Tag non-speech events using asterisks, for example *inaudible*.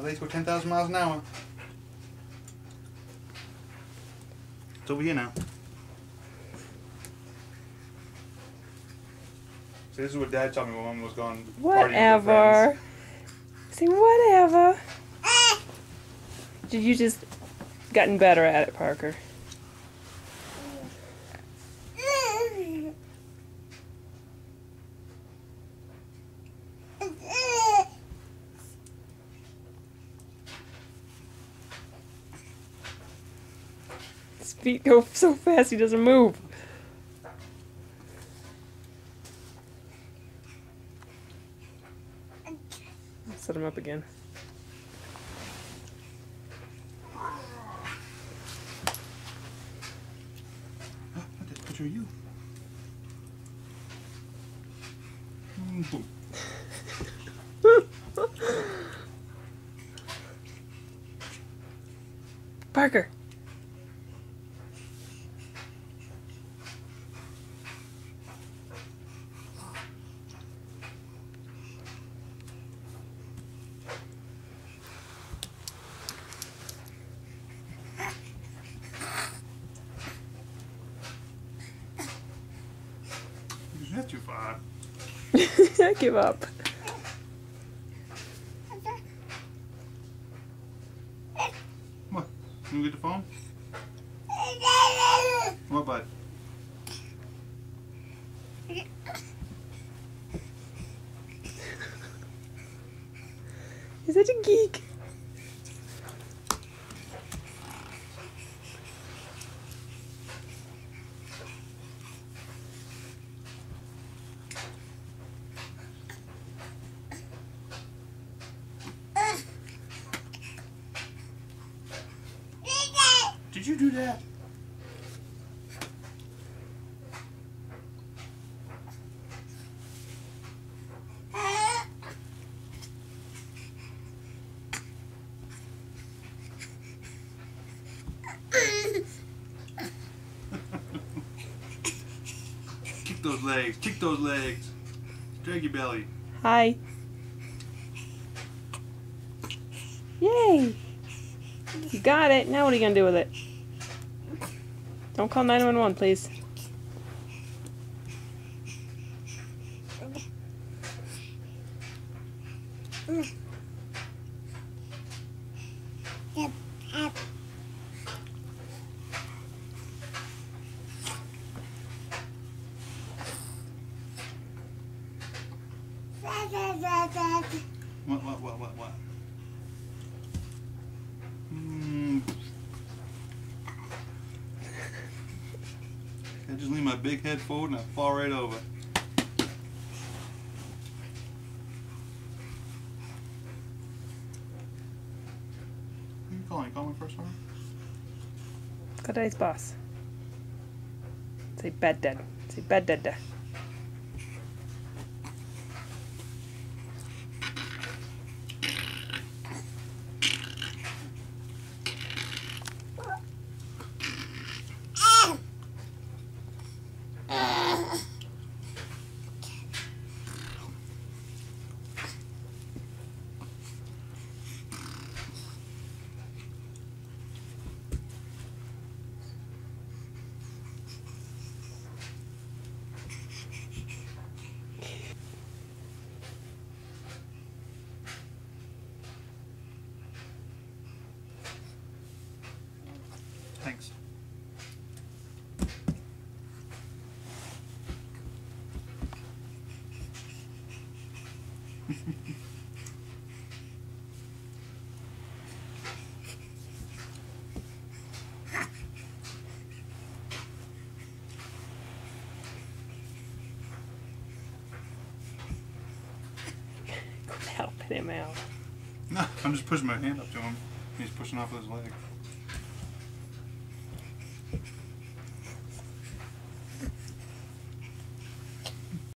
My legs go 10,000 miles an hour. It's over here now. So this is what Dad told me when Mom was gone partying with her Whatever. Say whatever. Did you just gotten better at it, Parker? Feet go so fast he doesn't move. Set him up again. Oh, that's picture you. Parker. That's too far. *laughs* I give up. What? Can you get the phone? What, bud? He's such a geek. Do that? Kick those legs. Kick those legs. Drag your belly. Hi. Yay! You got it. Now what are you gonna do with it? Don't call 911, please. What, what, what, what, what? Just lean my big head forward and I fall right over. Who are you calling? You calling my first one? Today's boss. Say bed dead. Say bed dead. Thanks. *laughs* Helping him out. No, I'm just pushing my hand up to him. He's pushing off with his leg.